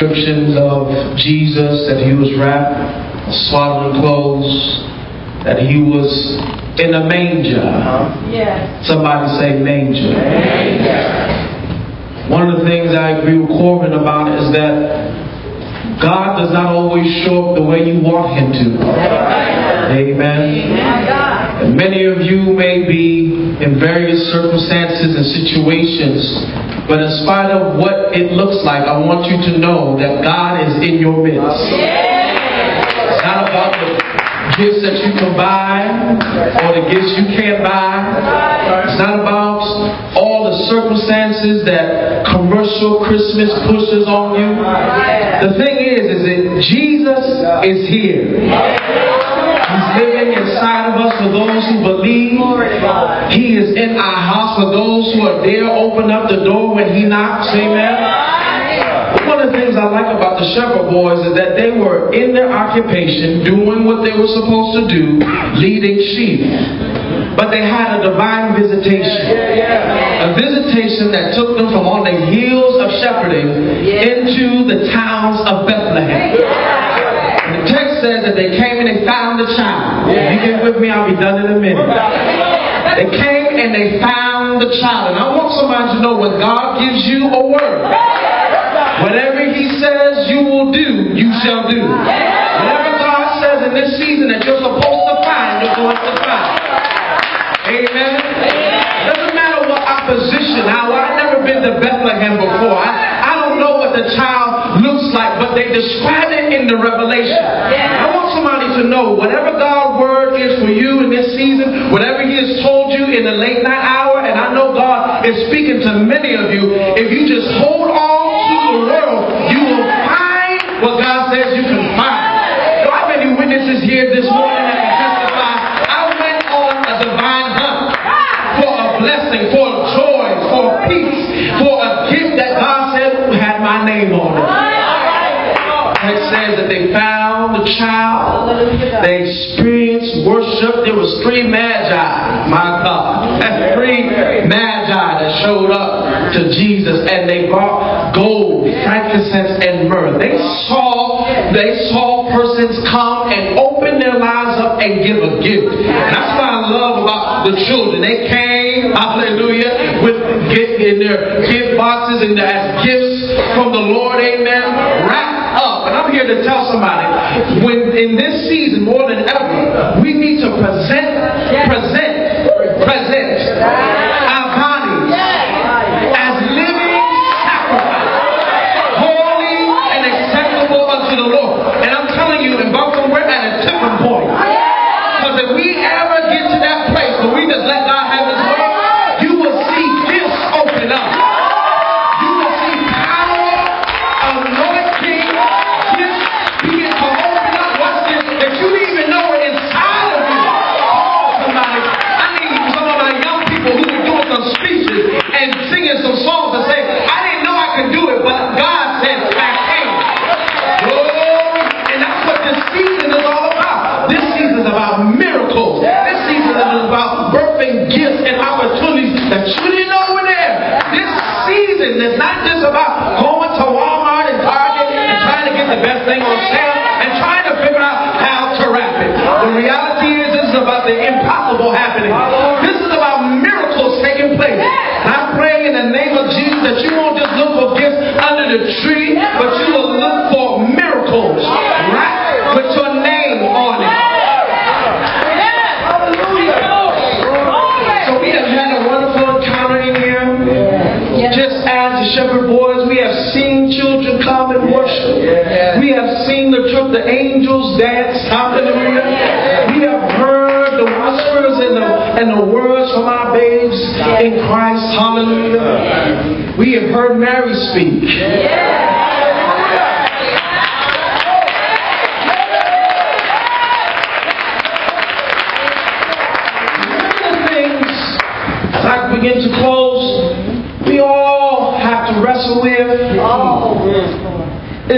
descriptions of Jesus that he was wrapped, in swaddling clothes, that he was in a manger. Somebody say manger. Manger. One of the things I agree with Corbin about is that God does not always show up the way you want him to. Amen. And many of you may be in various circumstances and situations, but in spite of what it looks like, I want you to know that God is in your midst. It's not about the gifts that you can buy or the gifts you can't buy. It's not about all the circumstances that commercial Christmas pushes on you. The thing is, is that Jesus is here. For those who believe. He is in our house for those who are there. Open up the door when He knocks. Amen. One of the things I like about the shepherd boys is that they were in their occupation, doing what they were supposed to do, leading sheep. But they had a divine visitation. A visitation that took them from on the heels of shepherding into the towns of Bethlehem. The text says that they came and they found the child. Get with me, I'll be done in a minute. They came and they found the child. And I want somebody to know when God gives you a word, whatever He says you will do, you shall do. Whatever God says in this season that you're supposed to find, you're going to find. Amen. Doesn't matter what opposition. How I've never been to Bethlehem before. I, I don't know what the child looks like, but they describe it in the revelation. I want somebody to know whatever God's word is for you in this season, whatever He has told you in the late night hour, and I know God is speaking to many of you. If you just hold on to the world, you will find what God says you can find. So how many witnesses here this morning that can testify? I went on a divine hunt for a blessing, for joy, for peace, for a gift that God said had my name on it. It says that they found the child. They experienced worship. There was three magi. My God. That's three magi that showed up to Jesus and they brought gold, frankincense, and myrrh. They saw they saw persons come and open their lives up and give a gift. And that's what I love about the children. They came, hallelujah, with gift in their gift boxes and as gifts from the Lord, amen, wrapped. And I'm here to tell somebody, when in this season more than ever, we need to present, present, present our bodies as living sacrifice, holy and acceptable unto the Lord. And I'm telling you, in Buffalo, we're at a tipping is just about going to Walmart and Target and trying to get the best thing on sale and trying to figure out how to wrap it. The reality is this is about the impossible happening. This is about miracles taking place. I pray in the name of Jesus that you won't just look for gifts under the tree, but you will look for miracles, right? With your name on it. So we have had a wonderful encounter in here. Just as the shepherd boys, we have seen children come and worship. We have seen the truth, the angels dance. Hallelujah. We have heard the whispers and the and the words from our babes in Christ. Hallelujah. We have heard Mary speak. One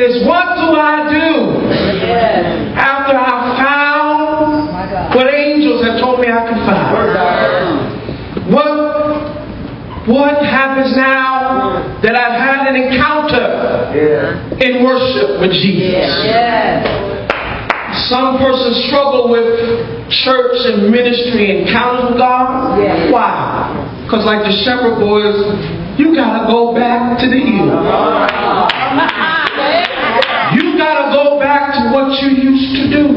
is what do I do yes. after I found what angels have told me I can find? What, what happens now that I've had an encounter yeah. in worship with Jesus? Some persons struggle with church and ministry and counting God. Why? Because like the shepherd boys, you gotta go back to the hill what you used to do.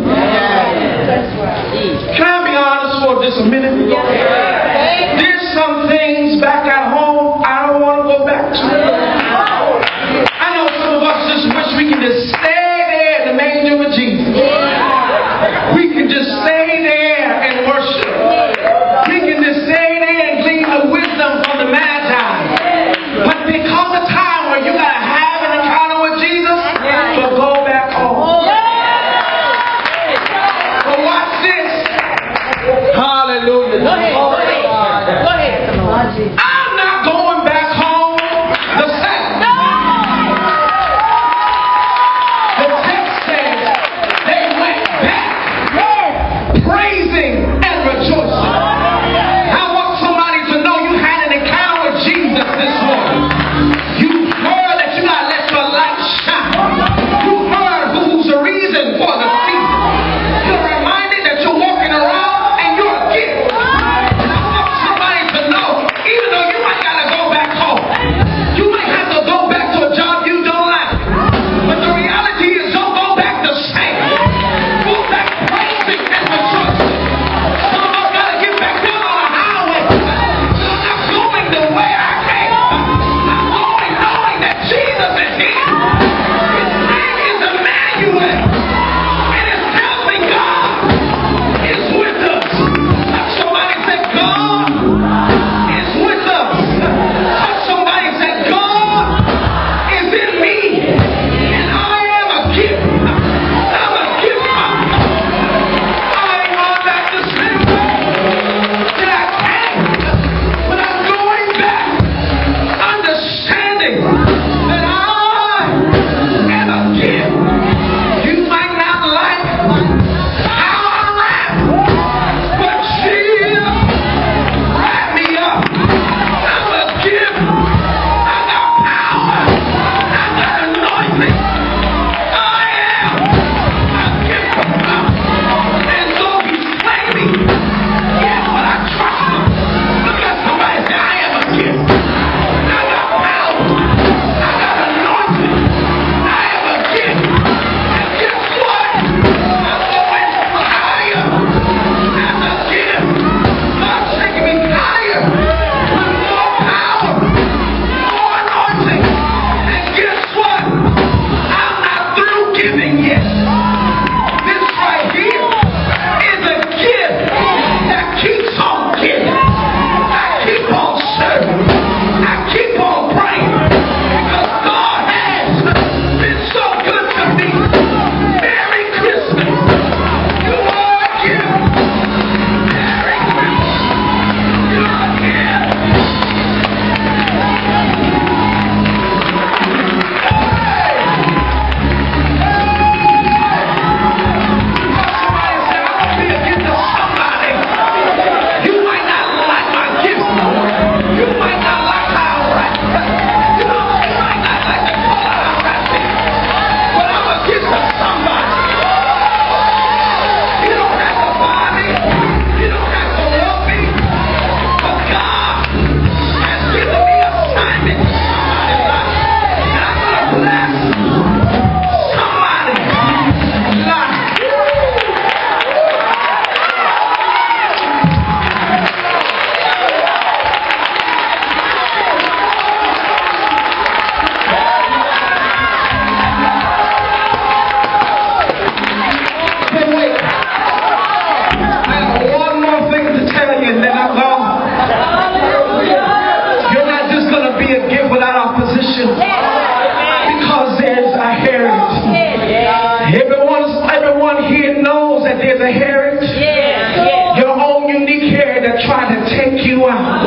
that there's a heritage. Yeah, yeah. Your own unique heritage that trying to take you out.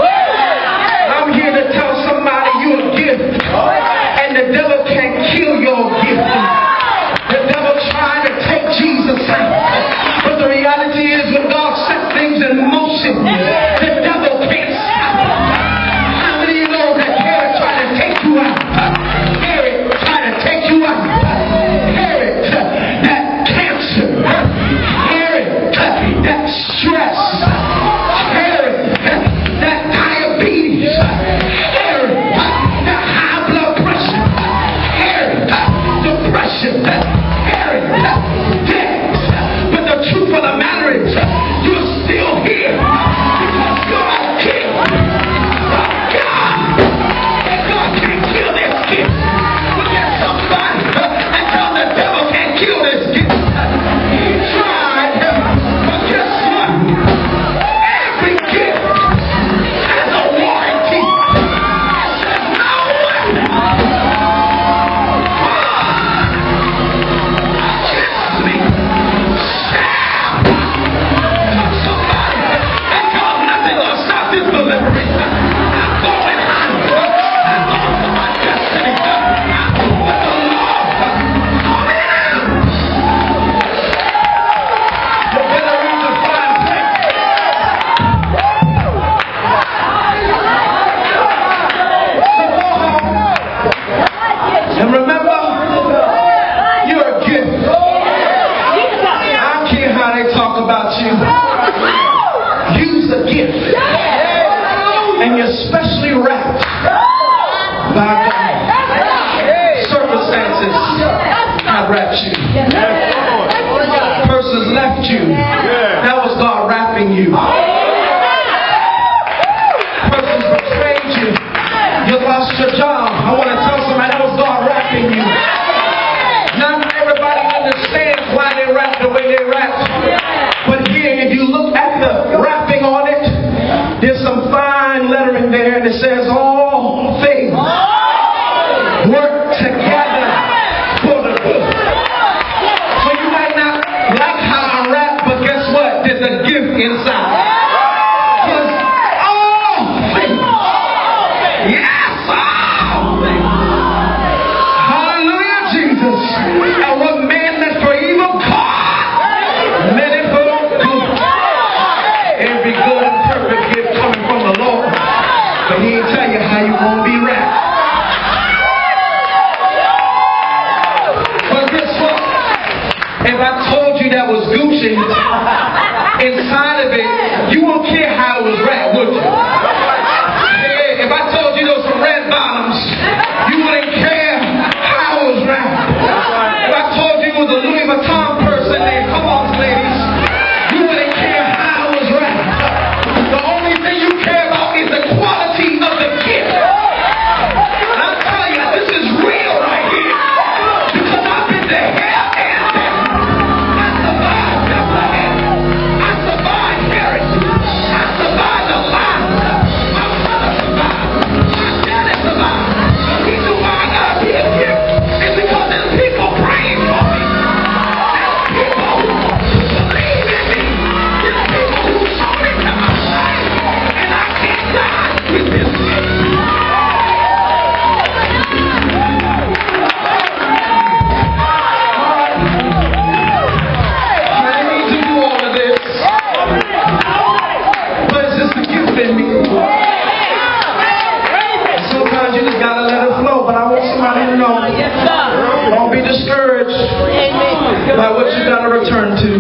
to.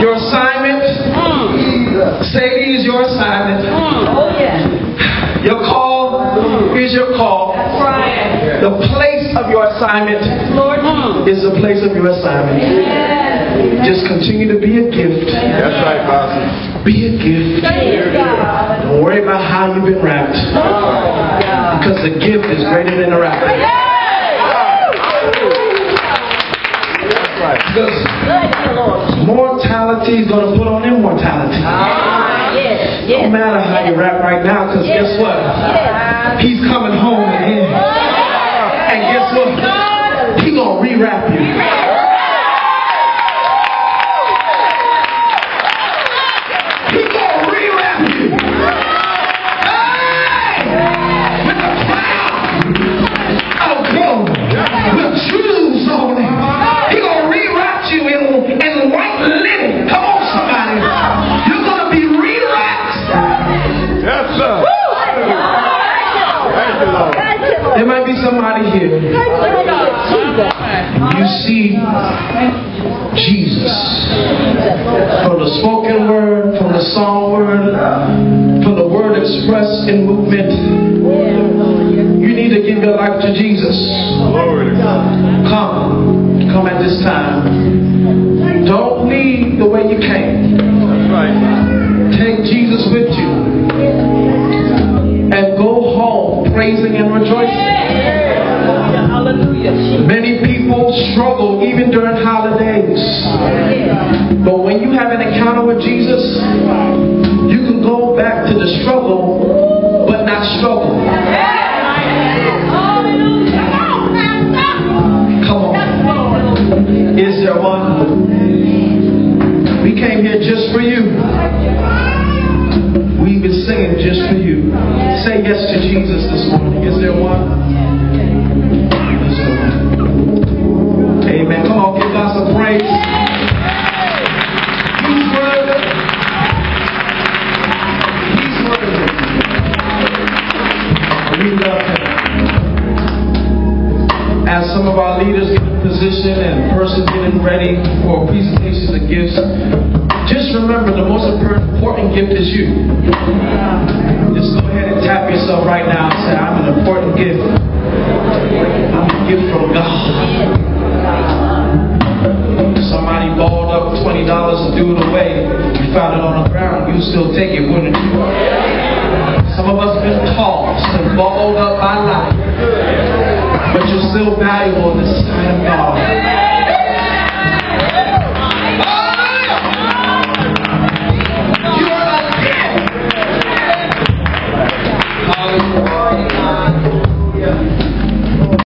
Your assignment. Sadie is your assignment. Your call is your call. The place of your assignment is the place of your assignment. Just continue to be a gift. That's right, Pastor. Be a gift. Don't worry about how you've been wrapped. Because the gift is greater than the wrap. Because mortality is going to put on immortality. Ah, yes, yes. No matter how you wrap right now, because yes. guess what? Yes. He's coming home again. And guess what? He's going to re-wrap you. there might be somebody here. You see Jesus from the spoken word, from the song word, from the word expressed in movement. You need to give your life to Jesus. Come, come at this time. Don't leave the way you came. Take Jesus with you. praising and rejoicing. Many people struggle even during holidays. But when you have an encounter with Jesus, you can go back to the struggle, but not struggle. Come on. Is there one? We came here. yes to Jesus this morning? Is there one? Important gift. I'm a gift from God. Somebody balled up $20 to do it away. You found it on the ground. You still take it, wouldn't you? Some of us been tossed and balled up by life. But you're still valuable in the sight of God.